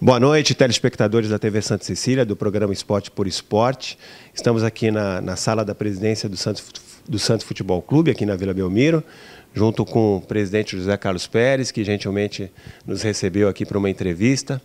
Boa noite, telespectadores da TV Santa Cecília, do programa Esporte por Esporte. Estamos aqui na, na sala da presidência do Santos, do Santos Futebol Clube, aqui na Vila Belmiro, junto com o presidente José Carlos Pérez, que gentilmente nos recebeu aqui para uma entrevista.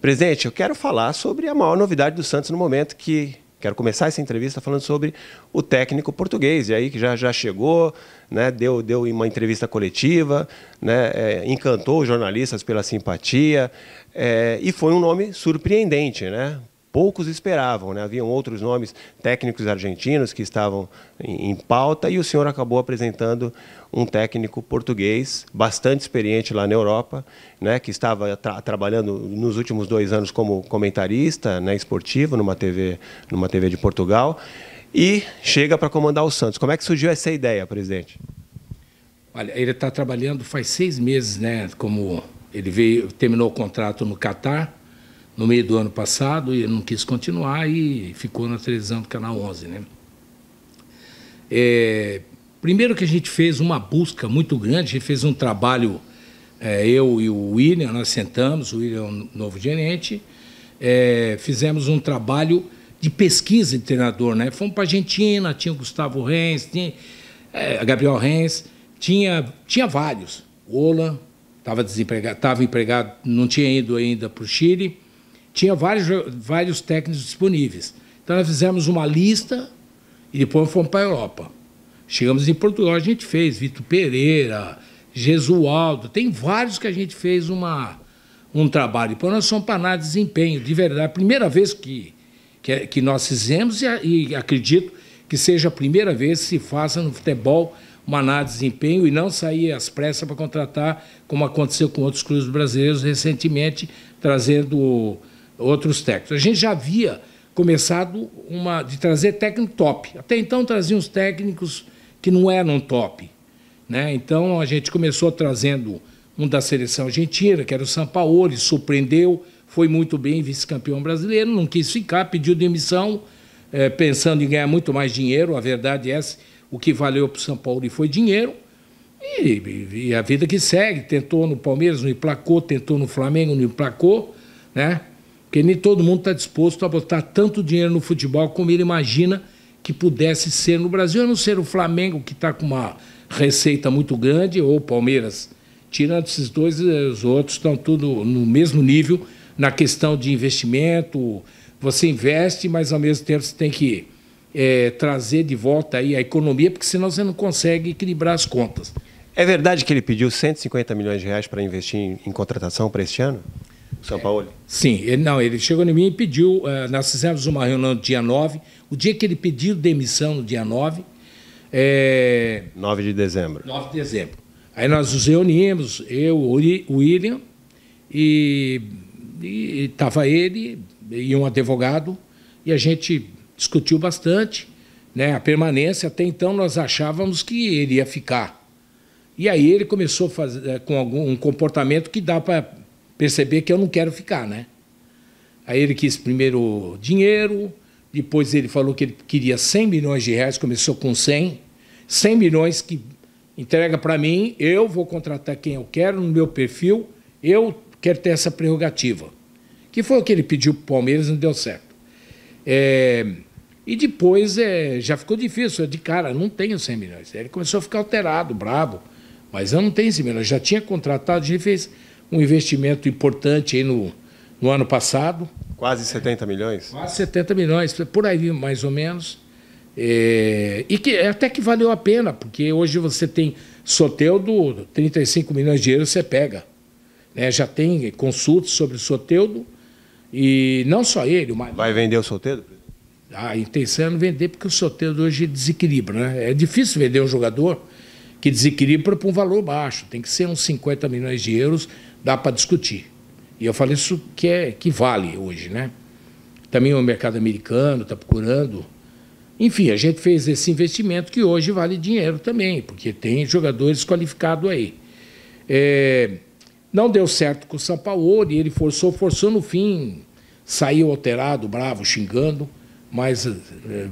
Presidente, eu quero falar sobre a maior novidade do Santos no momento, que quero começar essa entrevista falando sobre o técnico português, e aí que já, já chegou, né, deu, deu uma entrevista coletiva, né, é, encantou os jornalistas pela simpatia, é, e foi um nome surpreendente, né? Poucos esperavam, né? haviam outros nomes técnicos argentinos que estavam em, em pauta e o senhor acabou apresentando um técnico português bastante experiente lá na Europa, né? que estava tra trabalhando nos últimos dois anos como comentarista né? esportivo numa TV, numa TV de Portugal e chega para comandar o Santos. Como é que surgiu essa ideia, presidente? Olha, ele está trabalhando faz seis meses, né, como ele veio, terminou o contrato no Catar no meio do ano passado e não quis continuar e ficou na televisão do Canal 11. Né? É, primeiro que a gente fez uma busca muito grande, a gente fez um trabalho, é, eu e o William, nós sentamos, o William é o novo gerente, é, fizemos um trabalho de pesquisa de treinador. Né? Fomos para a Argentina, tinha o Gustavo Renz, tinha é, Gabriel Renz, tinha, tinha vários. Ola, estava desempregado, estava empregado, não tinha ido ainda para o Chile, tinha vários, vários técnicos disponíveis. Então nós fizemos uma lista e depois fomos para a Europa. Chegamos em Portugal, a gente fez Vitor Pereira, Gesualdo, tem vários que a gente fez uma, um trabalho. Depois nós somos para de desempenho, de verdade. Primeira vez que, que, que nós fizemos, e, e acredito que seja a primeira vez que se faça no futebol uma análise de desempenho e não sair às pressas para contratar, como aconteceu com outros clubes brasileiros recentemente, trazendo outros técnicos. A gente já havia começado uma, de trazer técnico top. Até então traziam os técnicos que não eram top. Né? Então a gente começou trazendo um da seleção argentina, que era o Sampaoli, surpreendeu, foi muito bem, vice-campeão brasileiro, não quis ficar, pediu demissão, é, pensando em ganhar muito mais dinheiro. A verdade é o que valeu para o São Paulo foi dinheiro. E, e, a vida que segue. Tentou no Palmeiras, não emplacou, tentou no Flamengo, não emplacou. Né? Porque nem todo mundo está disposto a botar tanto dinheiro no futebol como ele imagina que pudesse ser no Brasil, a não ser o Flamengo, que está com uma receita muito grande, ou o Palmeiras. Tirando esses dois, os outros estão tudo no mesmo nível na questão de investimento. Você investe, mas ao mesmo tempo você tem que é, trazer de volta aí a economia, porque senão você não consegue equilibrar as contas. É verdade que ele pediu 150 milhões de reais para investir em, em contratação para este ano? São Paulo? Sim, ele, não, ele chegou em mim e pediu. Uh, nós fizemos uma reunião no dia 9. O dia que ele pediu demissão, no dia 9. É, 9 de dezembro. 9 de dezembro. Aí nós nos reunimos, eu, o William, e estava ele e um advogado, e a gente discutiu bastante né, a permanência. Até então nós achávamos que ele ia ficar. E aí ele começou a fazer, eh, com algum um comportamento que dá para perceber que eu não quero ficar, né? Aí ele quis primeiro dinheiro, depois ele falou que ele queria 100 milhões de reais, começou com 100, 100 milhões que entrega para mim, eu vou contratar quem eu quero no meu perfil, eu quero ter essa prerrogativa. Que foi o que ele pediu para o Palmeiras não deu certo. É, e depois é, já ficou difícil, de cara, não tenho 100 milhões. Ele começou a ficar alterado, bravo, mas eu não tenho 100 milhões. Já tinha contratado, gente fez um investimento importante aí no, no ano passado. Quase 70 milhões? Quase 70 milhões, por aí mais ou menos. É, e que até que valeu a pena, porque hoje você tem Soteudo, 35 milhões de euros você pega. Né? Já tem consultas sobre o Soteudo, e não só ele. Mas... Vai vender o Soteudo? A intenção é não vender porque o Soteudo hoje desequilibra. Né? É difícil vender um jogador que desequilibra para um valor baixo. Tem que ser uns 50 milhões de euros, dá para discutir. E eu falei isso que, é, que vale hoje. Né? Também o mercado americano está procurando. Enfim, a gente fez esse investimento que hoje vale dinheiro também, porque tem jogadores qualificados aí. É, não deu certo com o São Paulo, ele forçou, forçou no fim, saiu alterado, bravo, xingando, mas é,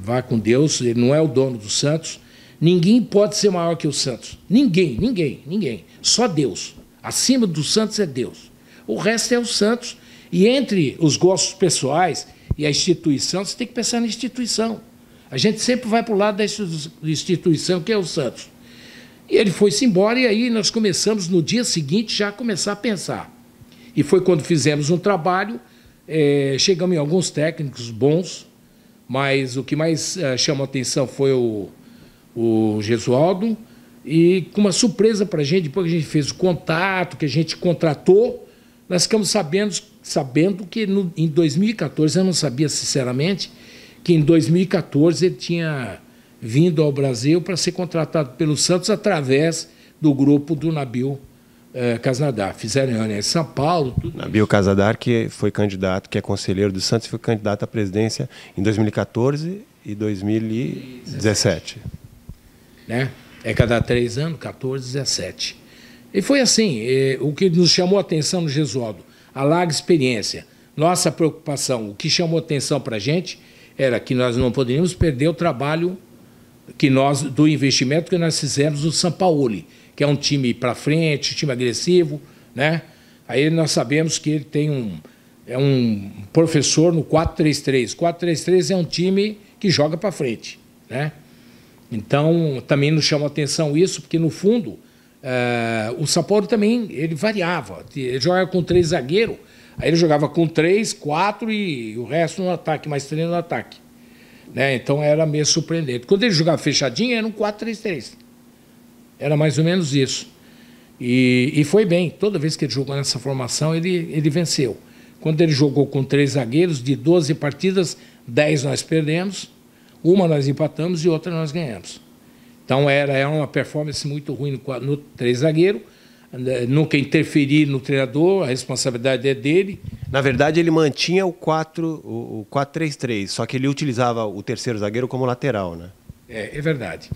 vá com Deus, ele não é o dono do Santos Ninguém pode ser maior que o Santos. Ninguém, ninguém, ninguém. Só Deus. Acima do Santos é Deus. O resto é o Santos. E entre os gostos pessoais e a instituição, você tem que pensar na instituição. A gente sempre vai para o lado da instituição, que é o Santos. E ele foi-se embora, e aí nós começamos, no dia seguinte, já a começar a pensar. E foi quando fizemos um trabalho, é, chegamos em alguns técnicos bons, mas o que mais é, chamou atenção foi o, o Gesualdo, e com uma surpresa para a gente, depois que a gente fez o contato, que a gente contratou, nós ficamos sabendo, sabendo que no, em 2014, eu não sabia sinceramente, que em 2014 ele tinha vindo ao Brasil para ser contratado pelo Santos através do grupo do Nabil eh, Casnadar. Fizeram reunião em São Paulo. Tudo Nabil isso. Casnadar, que foi candidato, que é conselheiro do Santos, foi candidato à presidência em 2014 e 2017. Né? É cada três anos, 14, 17. E foi assim, eh, o que nos chamou a atenção no Gesualdo, a larga experiência, nossa preocupação, o que chamou a atenção para a gente era que nós não poderíamos perder o trabalho que nós do investimento que nós fizemos no São Paulo, que é um time para frente, time agressivo, né? Aí nós sabemos que ele tem um é um professor no 4-3-3. 4-3-3 é um time que joga para frente, né? Então também nos chama a atenção isso, porque no fundo é, o São também ele variava. Ele jogava com três zagueiros, aí ele jogava com três, quatro e o resto no ataque, mais três no ataque. Né? Então era meio surpreendente. Quando ele jogava fechadinho, era um 4-3-3. Era mais ou menos isso. E, e, foi bem. Toda vez que ele jogou nessa formação, ele, ele venceu. Quando ele jogou com três zagueiros, de 12 partidas, 10 nós perdemos, uma nós empatamos e outra nós ganhamos. Então era, era uma performance muito ruim no, no três zagueiro né, nunca interferir no treinador, a responsabilidade é dele. Na verdade, ele mantinha o 4 o 4-3-3, só que ele utilizava o terceiro zagueiro como lateral, né? É, é verdade.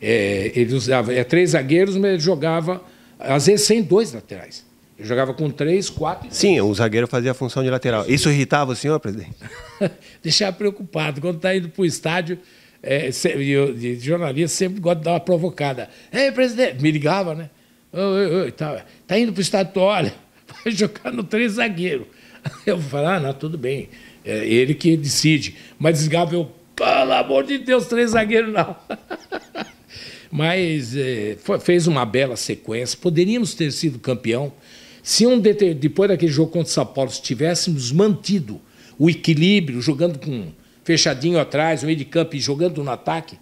É, ele usava é, três zagueiros, mas ele jogava, às vezes, sem dois laterais. Jogava com três, quatro. Sim, o zagueiro fazia a função de lateral. Isso irritava o senhor, presidente? Deixava preocupado. Quando está indo para o estádio, é, eu, de jornalista sempre gosta de dar uma provocada. Ei, presidente! Me ligava, né? Oi, oi, tá, tá indo para o estado, olha, vai jogar no três zagueiro. Eu vou falar, ah, não, tudo bem. É ele que decide. Mas desgava eu, pelo amor de Deus, três zagueiros não. Mas é, foi, fez uma bela sequência. Poderíamos ter sido campeão se um depois daquele jogo contra o São Paulo, se tivéssemos mantido o equilíbrio, jogando com fechadinho atrás, o meio de campo e jogando no ataque,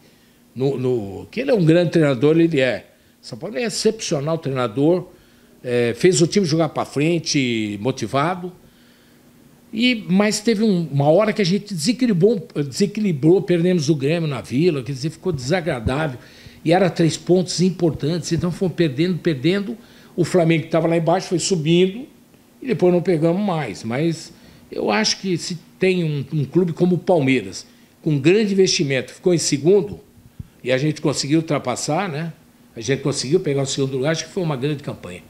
no, no, que ele é um grande treinador, ele é. São Paulo é excepcional treinador, é, fez o time jogar para frente, motivado. E, mas teve um, uma hora que a gente desequilibrou, desequilibrou, perdemos o Grêmio na Vila, quer dizer, ficou desagradável. E era três pontos importantes, então fomos perdendo, perdendo. O Flamengo que estava lá embaixo foi subindo e depois não pegamos mais. Mas eu acho que se tem um, um clube como o Palmeiras, com grande investimento, ficou em segundo, e a gente conseguiu ultrapassar, né? A gente conseguiu pegar o segundo lugar, acho que foi uma grande campanha.